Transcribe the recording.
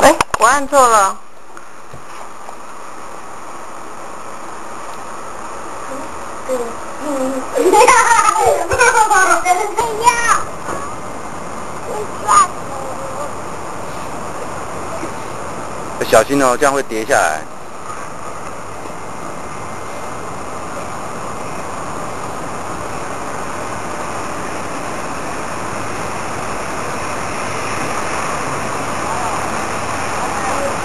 哎，我按错了。小心哦，这样会跌下来。